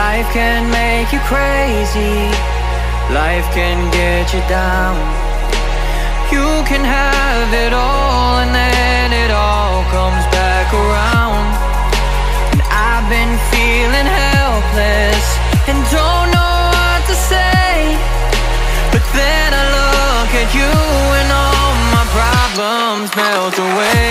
Life can make you crazy. Life can get you down. You can have it all and then it all comes back around. And I've been feeling helpless And don't know what to say. But then I look at you and all my problems melt away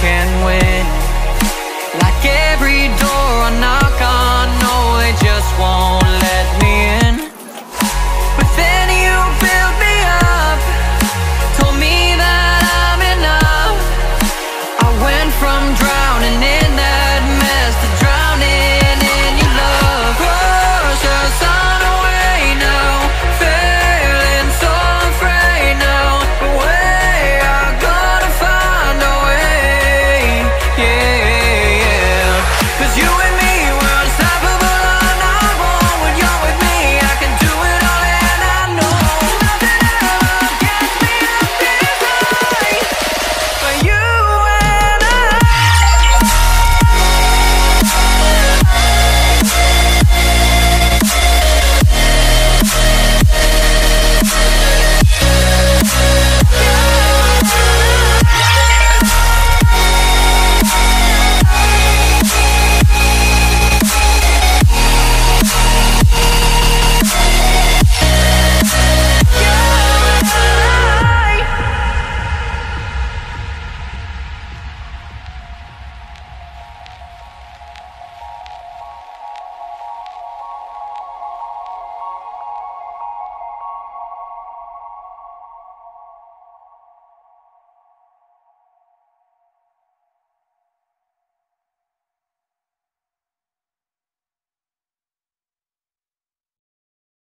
Can't win